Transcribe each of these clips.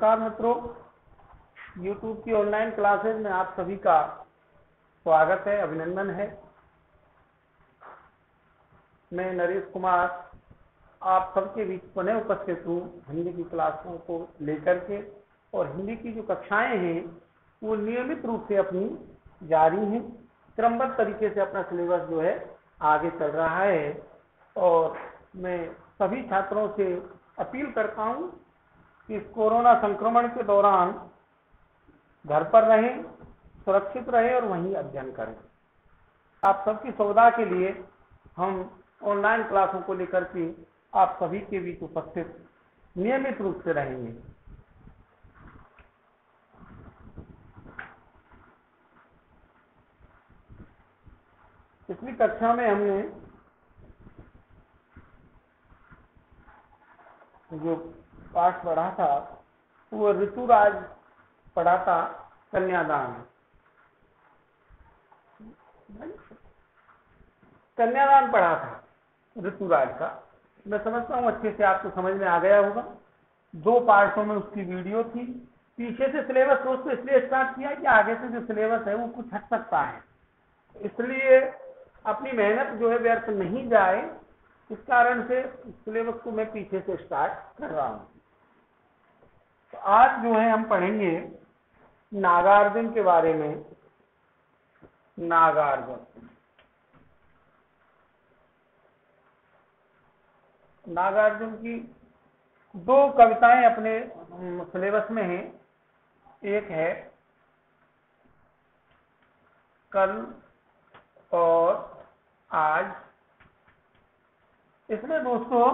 नमस्कार मित्रों, YouTube की ऑनलाइन क्लासेज में आप सभी का स्वागत है, अभिनंदन है। मैं नरेश कुमार, आप सबके बीच पुनः उपस्थित हूँ हिंदी की क्लासों को लेकर के और हिंदी की जो कक्षाएँ हैं, वो नियमित रूप से अपनी जारी हैं। क्रमबद्ध तरीके से अपना सिलेबस जो है, आगे चल रहा है और मैं सभी छात्रों से अपील करता हूँ कि इस कोरोना संक्रमण के दौरान घर पर रहें, सुरक्षित रहें और वहीं अध्ययन करें। आप सबकी सुविधा के लिए हम ऑनलाइन क्लासों को लेकर के आप सभी के बीच उपस्थित नियमित रूप से रहेंगे। पिछली कक्षा में हमने जो पाठ पढ़ा था वो ऋतुराज पढ़ा था कन्यादान। कन्यादान पढ़ा था ऋतुराज का। मैं समझता हूँ अच्छे से आपको समझ में आ गया होगा। दो पार्टों में उसकी वीडियो थी। पीछे से सिलेबस दोस्तों इसलिए स्टार्ट किया कि आगे से जो सिलेबस है वो कुछ हट सकता है। इसलिए अपनी मेहनत जो है व्यर्थ नहीं जाए। इस कारण से सिलेबस को मैं पीछे से स्टार्ट कर रहा हूँ। तो आज जो है हम पढ़ेंगे नागार्जुन के बारे में। नागार्जुन। नागार्जुन की दो कविताएँ अपने सिलेबस में हैं। एक है कल और आज। इसमें दोस्तों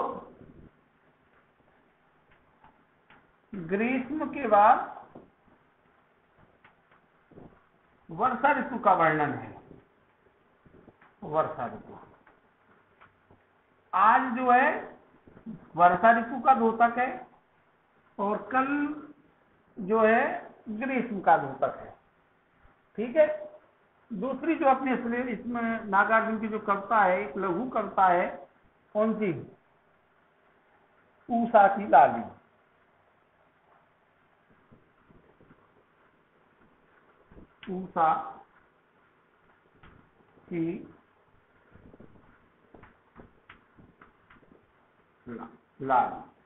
ग्रीष्म के बाद वर्षा ऋतु का वर्णन है। वर्षा ऋतु। आज जो है, वर्षा ऋतु का द्योतक है और कल जो है, ग्रीष्म का द्योतक है। ठीक है? दूसरी जो अपने इसमें नागार्जुन की जो कविता है, एक लघु कविता है, कौन सी? ऊषा की लाली। ऊषा की लाली।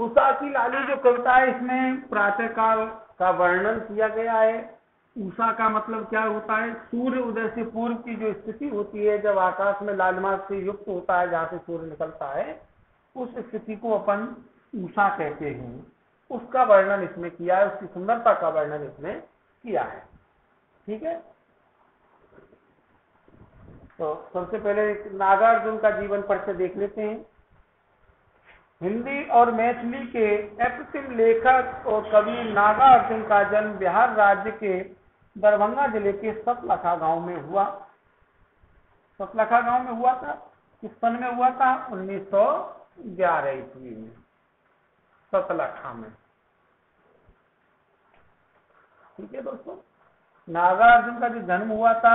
उषा की लाली जो कविता है, इसमें प्रातःकाल का वर्णन किया गया है। उषा का मतलब क्या होता है? सूर्य उदय से पूर्व की जो स्थिति होती है, जब आकाश में लालमा से युक्त होता है, जहाँ से सूर्य निकलता है, उस स्थिति को अपन उषा कहते हैं। उसका वर्णन इसमें किया है, उसकी सुंदरता का वर्णन इसमें किया है। ठीक है? तो सबसे पहले नागार्जुन का जीवन परिचय देख लेते हैं। हिंदी और मैथिली के अप्रतिम लेखक और कवि नागार्जुन का जन्म बिहार राज्य के दरभंगा ज़िले के सतलखा गाँव में हुआ। सतलखा गाँव में हुआ था? किस सन में हुआ था? 1911 ईस्वी में। सतलखा में। ठीक है दोस्तों? नागार्जुन का जो जन्म हुआ था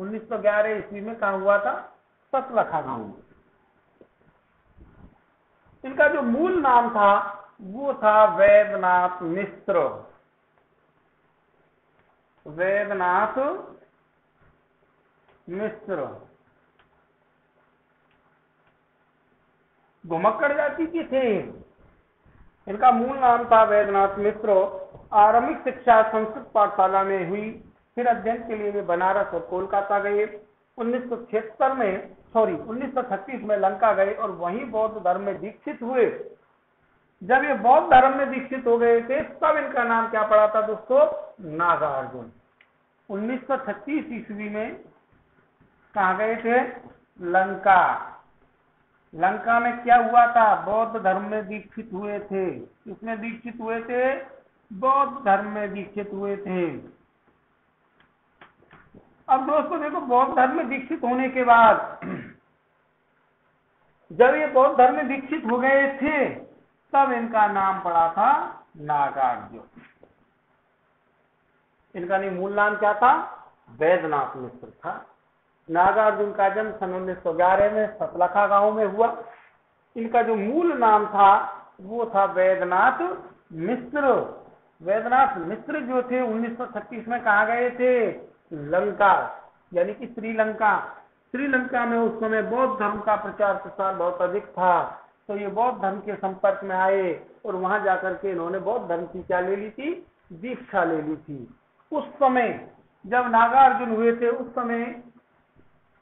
1911 ईस्वी में कहा हुआ था? सतलखा गाँव में। इनका जो मूल नाम था, वो था वैद्यनाथ मिश्र वेदनाथ मिश्र घुमक्कड़ जाति के थे। इनका मूल नाम था वैद्यनाथ मिश्र आरंभिक शिक्षा संस्कृत पाठशाला में हुई। फिर अध्ययन के लिए वे बनारस और कोलकाता गए। 1976 में सॉरी 1936 में लंका गए और वहीं बौद्ध धर्म में दीक्षित हुए। जब ये बौद्ध धर्म में दीक्षित हो गए थे, तब इनका नाम क्या पड़ा था दोस्तों? नागार्जुन। 1936 ईस्वी में कहा गए थे? लंका। लंका में क्या हुआ था? बौद्ध धर्म में दीक्षित हुए थे। किसमें दीक्षित हुए थे? बौद्ध धर्म में दीक्षित हुए थे। अब दोस्तों देखो, बौद्ध धर्म में दीक्षित होने के बाद, जब ये बौद्ध धर्म में दीक्षित हो गए थे, तब इनका नाम पड़ा था नागार्जुन। इनका नहीं, मूल नाम क्या था? वैद्यनाथ मिश्र था। नागार्जुन का जन्म सन उन्नीस सौ ग्यारह में सतलखा गाँव में हुआ। इनका जो मूल नाम था, वो था वैद्यनाथ मिश्र। वैद्यनाथ मिश्र जो थे 1936 में कहा गए थे, लंका, यानी कि श्रीलंका। श्रीलंका में उस समय बौद्ध धर्म का प्रचार प्रसार बहुत अधिक था। तो ये बौद्ध धर्म के संपर्क में आए और वहाँ जाकर के इन्होंने बौद्ध धर्म की क्या ले ली थी? दीक्षा ले ली थी। उस समय जब नागार्जुन हुए थे, उस समय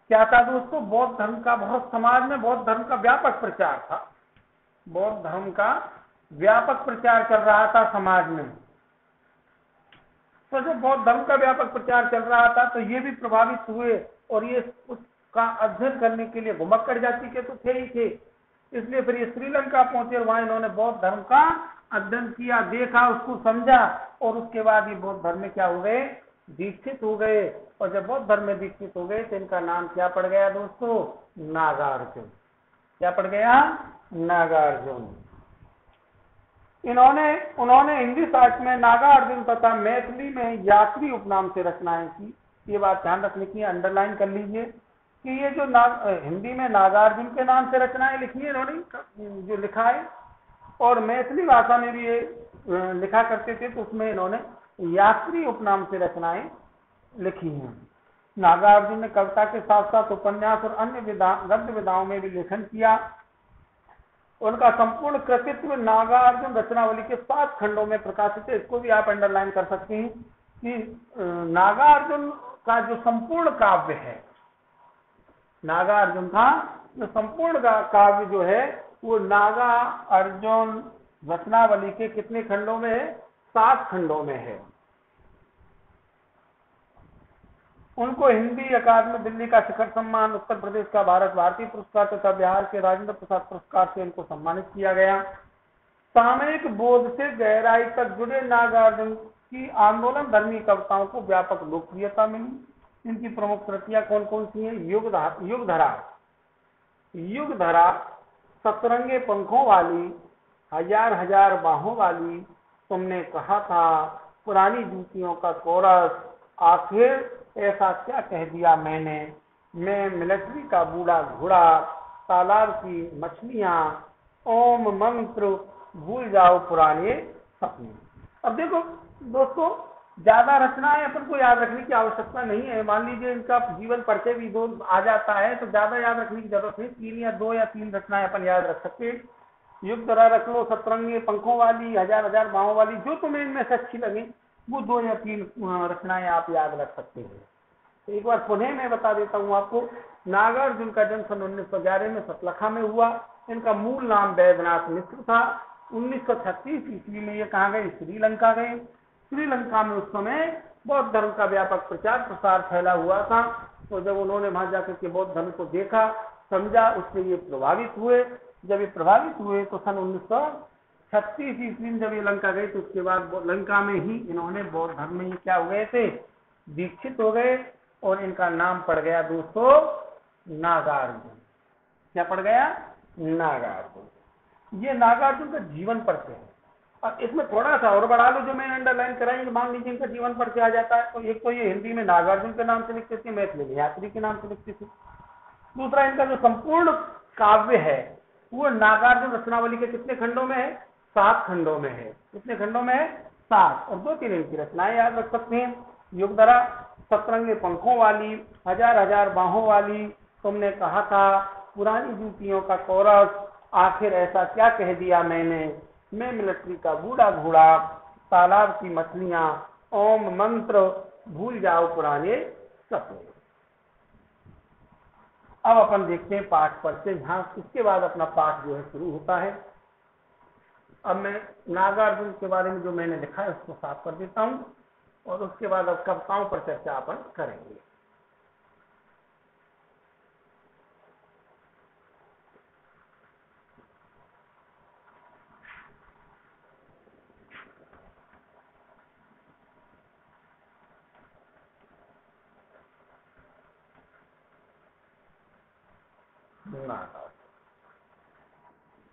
क्या था दोस्तों? बौद्ध धर्म का बहुत, समाज में बौद्ध धर्म का व्यापक प्रचार था। बौद्ध धर्म का व्यापक प्रचार चल रहा था समाज में। तो बौद्ध धर्म का व्यापक प्रचार चल रहा था तो ये भी प्रभावित हुए और ये उसका अध्ययन करने के लिए घुमक्कड़ जाति के तो थे ही थे। इसलिए फिर ये श्रीलंका पहुँचे और वहाँ इन्होंने बौद्ध धर्म का अध्ययन किया, देखा, उसको समझा और उसके बाद ये बौद्ध धर्म में क्या हो गए? दीक्षित हो गए। और जब बौद्ध धर्म में दीक्षित हो गए तो इनका नाम क्या पड़ गया दोस्तों? नागार्जुन। क्या पड़ गया? नागार्जुन। इन्होंने, उन्होंने हिंदी साहित्य में नागार्जुन तथा मैथिली में यात्री उपनाम से रचनाएँ की। ये बात ध्यान रखने की अंडरलाइन कर लीजिए कि ये जो नाग हिंदी में नागार्जुन के नाम से रचनाएँ लिखी है इन्होंने जो लिखा है, और मैथिली भाषा में भी ये लिखा करते थे तो उसमें इन्होंने यात्री उपनाम से रचनाएँ लिखी हैं। नागार्जुन ने कविता के साथ साथ उपन्यास और अन्य विधा, गद्य विधाओं में भी लेखन किया उनका संपूर्ण कृतित्व नागार्जुन रचनावली के सात खंडों में प्रकाशित है। इसको भी आप अंडरलाइन कर सकते हैं कि नागार्जुन का जो संपूर्ण काव्य है, नागार्जुन का जो संपूर्ण काव्य जो है, वो नागा अर्जुन रचनावली के कितने खंडों में है? सात खंडों में है। उनको हिंदी, अकादमी, दिल्ली का शिखर सम्मान, उत्तर प्रदेश का भारत भारतीय पुरस्कार तथा बिहार के राजेंद्र प्रसाद पुरस्कार से उनको सम्मानित किया गया। सामयिक बोध से गहराई तक जुड़े नागार्जुन की आंदोलन धर्मी कविताओं को व्यापक लोकप्रियता मिली। इनकी प्रमुख कृतियाँ कौन कौन सी हैं? युग युग धरा युग धरा सतरंगे पंखों वाली, हज़ार हज़ार बाहों वाली, तुमने कहा था, पुरानी जूतियों का कोरस, आखिर ऐसा क्या कह दिया मैंने? मैं मिलिट्री का बूढ़ा घोड़ा, तालाब की मछलियाँ, ओम मंत्र भूल जाओ पुराने सपने। अब देखो, दोस्तों, ज़्यादा रचनाएँ अपन को याद रखने की आवश्यकता नहीं है। मान लीजिए इनका जीवन परिचय भी दो आ जाता है तो ज़्यादा याद रखने की ज़रूरत नहीं। तीन या दो या तीन रचनाएँ अपन याद रख सकते हैं। युग तरह रख लो सतरंगी पंखों वाली, हज़ार हज़ार बाहों वाली, जो तुम्हें इनमें से अच्छी लगे, वो दो या तीन रचनाएँ आप याद रख सकते हैं। एक बार पुनः मैं बता देता हूँ आपको, नागार्जुन का जन्म सन उन्नीस सौ ग्यारह में सतलखा में हुआ। इनका मूल नाम वैद्यनाथ मिश्र था। उन्नीस सौ छत्तीस ईस्वी में ये कहा गए? श्रीलंका गए। श्रीलंका में उस समय बौद्ध धर्म का व्यापक प्रचार प्रसार फैला हुआ था। तो जब उन्होंने वहाँ जाकर के बौद्ध धर्म को देखा, समझा, उससे ये प्रभावित हुए। जब ये प्रभावित हुए तो सन उन्नीस सौ छत्तीस ईस्वी में जब ये लंका गए तो उसके बाद लंका में ही इन्होंने बौद्ध धर्म में क्या हो गए थे? दीक्षित हो गए। और इनका नाम पड़ गया दोस्तों नागार्जुन। क्या पड़ गया? नागार्जुन। ये नागार्जुन का जीवन पढ़ते हैं। और इसमें थोड़ा सा और बढ़ा लो जो मैंने अंडरलाइन कराई मान लीजिए इनका जीवन परिचय आ जाता है। तो एक तो ये हिंदी में नागार्जुन के नाम से लिखते थे, मैथिली में यात्री के नाम से लिखते थे। दूसरा इनका जो संपूर्ण काव्य है, वो नागार्जुन रचनावली के कितने खंडों में है? सात खंडों में है। कितने खंडों में है? सात। और दो तीन इनकी रचनाएँ याद रख सकते हैं। युगधरा सतरंगे पंखों वाली, हज़ार हज़ार बाहों वाली, तुमने कहा था, पुरानी जूतियों का कोरस, आखिर ऐसा क्या कह दिया मैंने? मैं मिलिट्री का बूढ़ा घोड़ा, तालाब की मछलियाँ, ओम मंत्र, भूल जाओ पुराने सपने। अब अपन देखते हैं पाठ पढ़ते हैं। इसके बाद अपना पाठ जो है शुरू होता है। अब मैं नागार्जुन के बारे में जो मैंने लिखा है, उसको साफ़ कर देता हूँ। और उसके बाद अब कविताओं पर चर्चा अपन करेंगे।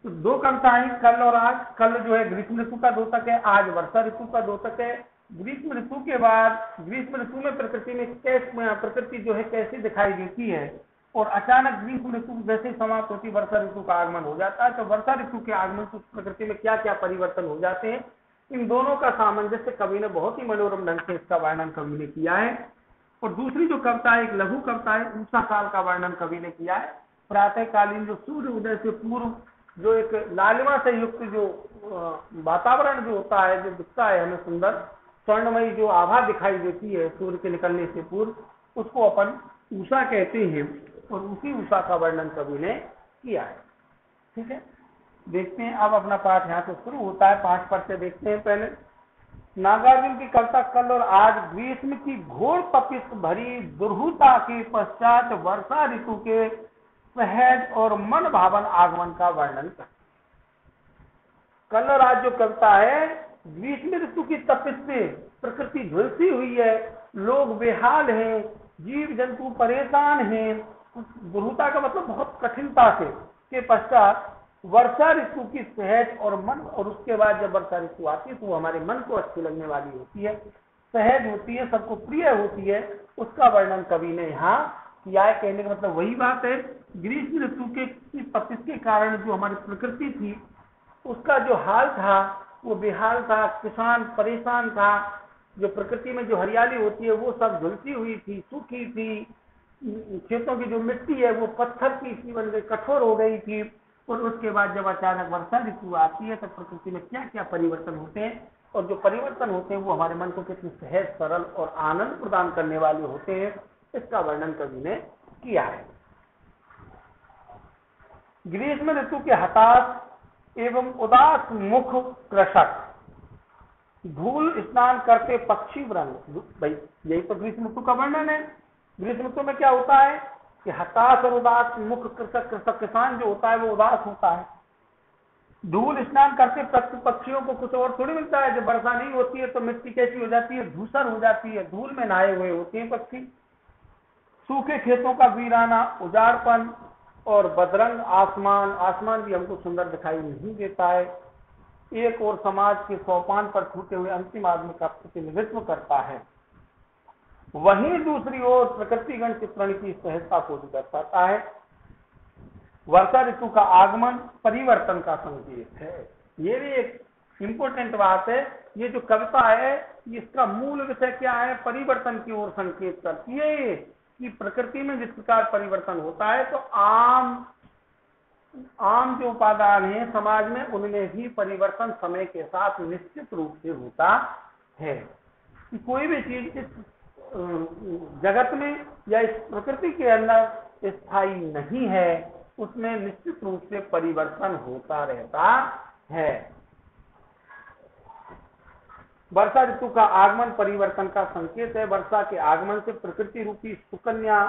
तो दो कविताएँ, कल और आज। कल जो है ग्रीष्म ऋतु का दोतक है, आज वर्षा ऋतु का दोतक है। ग्रीष्म ऋतु के बाद, ग्रीष्म ऋतु में प्रकृति में कैसे प्रकृति जो है कैसे दिखाई देती है, और अचानक ग्रीष्म ऋतु जैसे समाप्त होती वर्षा ऋतु का आगमन हो जाता है तो वर्षा ऋतु के आगमन से प्रकृति में क्या क्या परिवर्तन हो जाते हैं, इन दोनों का सामंजस्य कवि ने बहुत ही मनोरम ढंग से इसका वर्णन कवि ने किया है। और दूसरी जो कविता है, एक लघु कविता है, ऊषा काल का वर्णन कवि ने किया है। प्रातःकालीन जो सूर्य उदय से पूर्व जो एक लालिमा से युक्त जो वातावरण जो होता है, जो दिखता है हमें सुंदर स्वर्णमयी जो आभा दिखाई देती है, सूर्य के निकलने से पूर्व, उसको अपन उषा कहते हैं और उसी उषा का वर्णन कवि ने किया है। ठीक है? देखते हैं, अब अपना पाठ यहाँ से शुरू होता है। पाठ से देखते हैं पहले। नागार्जुन की कविता कल और आज ग्रीष्म की घोर तपिस भरी दुर्हुता के पश्चात वर्षा ऋतु के सहज और मन भावन आगमन का वर्णन कर कल और आज जो कविता है ग्रीष्म ऋतु की तपिस से प्रकृति झुलसी हुई है, लोग बेहाल हैं जीव जंतु परेशान हैं। गुरुता का मतलब बहुत कठिनता से, के पश्चात वर्षा ऋतु की सहज और मन, और उसके बाद जब वर्षा ऋतु आती है तो हमारे मन को अच्छी लगने वाली होती है। सहज होती है, सबको प्रिय होती है, उसका वर्णन कवि ने यहाँ किया है। कहने का मतलब वही बात है, ग्रीष्म ऋतु के तपिस के कारण जो हमारी प्रकृति थी, उसका जो हाल था वो बेहाल था, किसान परेशान था। जो प्रकृति में जो हरियाली होती है, वो सब झुलसी हुई थी, सूखी थी। खेतों की जो मिट्टी है, वो पत्थर की सी बन गई कठोर हो गई थी। और उसके बाद जब अचानक वर्षा ऋतु आती है तो प्रकृति में क्या क्या परिवर्तन होते हैं? और जो परिवर्तन होते हैं, वो हमारे मन को कितने सहज, सरल और आनंद प्रदान करने वाले होते हैं, इसका वर्णन कवि ने किया है। ग्रीष्म ऋतु के हताश एवं उदास मुख कृषक धूल स्नान करते पक्षी व्रंग। भाई, यही तो ग्रीष्म ऋतु का वर्णन है। ग्रीष्म ऋतु में क्या होता है कि हताश और उदास मुख कृषक कृषक किसान जो होता है वो उदास होता है। धूल स्नान करते पक्षियों को कुछ और थोड़ी मिलता है। जब वर्षा नहीं होती है तो मिट्टी कैसी हो जाती है? धूसर हो जाती है। धूल में नहाए हुए होते हैं पक्षी। सूखे खेतों का वीराना, उजाड़पन और बदरंग आसमान आसमान भी हमको सुंदर दिखाई नहीं देता है। एक और समाज के सोपान पर छूटे हुए अंतिम आदमी का प्रतिनिधित्व करता है। वहीं दूसरी ओर प्रकृतिगण चित्रण की सहजता को भी दर्शाता है। वर्षा ऋतु का आगमन परिवर्तन का संकेत है। ये भी एक इंपोर्टेंट बात है। ये जो कविता है, इसका मूल विषय क्या है? परिवर्तन की ओर संकेत करती है। कि प्रकृति में जिस प्रकार परिवर्तन होता है तो आम आम जो उपादान है समाज में, उनमें भी परिवर्तन समय के साथ निश्चित रूप से होता है। कि कोई भी चीज़ इस जगत में या इस प्रकृति के अंदर स्थायी नहीं है, उसमें निश्चित रूप से परिवर्तन होता रहता है। वर्षा ऋतु का आगमन परिवर्तन का संकेत है। वर्षा के आगमन से प्रकृति रूपी सुकन्या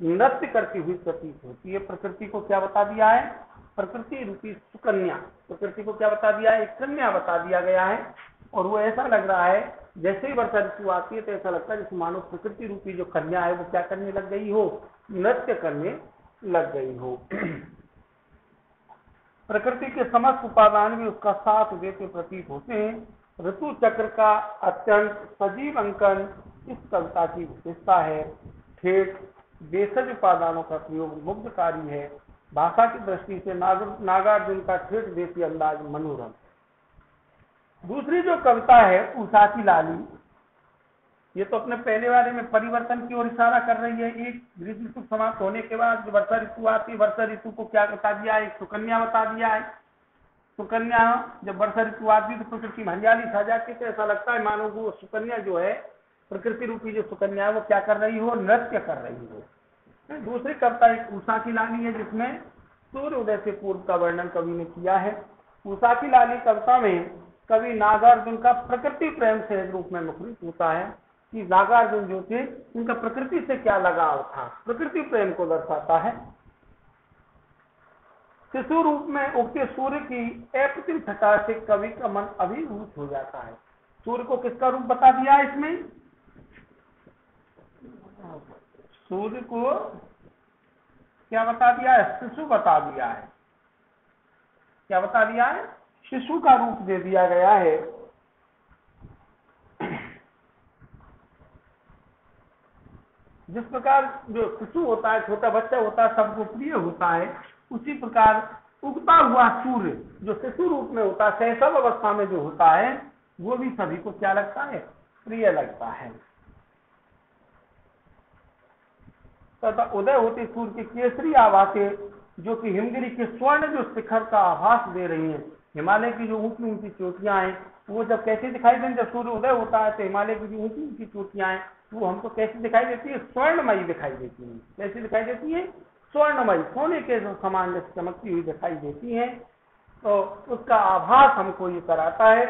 नृत्य करती हुई प्रतीत होती है। प्रकृति को क्या बता दिया है? प्रकृति रूपी सुकन्या। प्रकृति को क्या बता दिया है? कन्या बता दिया गया है और वो ऐसा लग रहा है जैसे ही वर्षा ऋतु आती है तो ऐसा लगता है जैसे मानो प्रकृति रूपी जो कन्या है वो क्या करने लग गई हो? नृत्य करने लग गई हो। प्रकृति के समस्त उपादान भी उसका साथ देते प्रतीत होते हैं। ऋतु चक्र का अत्यंत सजीव अंकन इस कविता की विशेषता है। ठेठ बेसज उपादानों का प्रयोग मुग्धकारी है। भाषा की दृष्टि से नागार्जुन का ठेठ देसी अंदाज मनोरम दूसरी जो कविता है, उषा की लाली, ये तो अपने पहले वाले में परिवर्तन की ओर इशारा कर रही है। एक ग्रीष्म ऋतु समाप्त होने के बाद वर्षा ऋतु आती है वर्षा ऋतु को क्या बता दिया है? सुकन्या बता दिया है। सुकन्या जब वर्षा ऋतु आती तो प्रकृति में हरियाली छा जाती तो ऐसा लगता है मानो वो सुकन्या जो है, प्रकृति रूपी जो सुकन्या है, वो क्या कर रही हो, नृत्य कर रही हो। दूसरी कविता एक उषा की लाली है, जिसमें सूर्य उदय से पूर्व का वर्णन कवि ने किया है। उषा की लाली कविता में कवि नागार्जुन का प्रकृति प्रेम से रूप में मुखरित होता है कि नागार्जुन जो थे, उनका प्रकृति से क्या लगाव था? प्रकृति प्रेम को दर्शाता है। शिशु रूप में उगते सूर्य की अप्रतिम छटा से कवि का मन अभिभूत हो जाता है। सूर्य को किसका रूप बता दिया है इसमें? सूर्य को क्या बता दिया है? शिशु बता दिया है। क्या बता दिया है? शिशु का रूप दे दिया गया है। जिस प्रकार जो शिशु होता है, छोटा बच्चा होता है सबको प्रिय होता है उसी प्रकार उगता हुआ सूर्य, जो शिशु रूप में होता है, शैशव अवस्था में जो होता है, वो भी सभी को क्या लगता है? प्रिय लगता है। तथा उदय होते सूर्य की केसरी आवासे, जो कि हिमगिरी के स्वर्ण जो शिखर का आभास दे रही हैं। हिमालय की जो ऊँची ऊँची चोटियाँ हैं, वो जब कैसे दिखाई देती जब सूर्य उदय होता है तो हिमालय की जो ऊँची ऊँची चोटियाँ हैं, वो हमको कैसे दिखाई देती है? स्वर्णमयी दिखाई देती है। कैसे दिखाई देती है? स्वर्णमयी सोने के समान जैसे चमकती हुई दिखाई देती है तो उसका आभास हमको ये कराता है।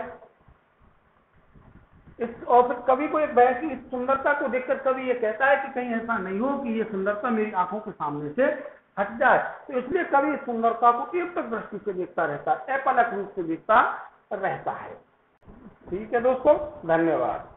इस, और फिर कवि को एक बहस की सुंदरता को देखकर कवि ये कहता है कि कहीं ऐसा नहीं हो कि ये सुंदरता मेरी आँखों के सामने से हट जाए। तो इसलिए कवि सुंदरता को एक तक दृष्टि से देखता रहता है अपलक रूप से देखता रहता है। ठीक है दोस्तों, धन्यवाद।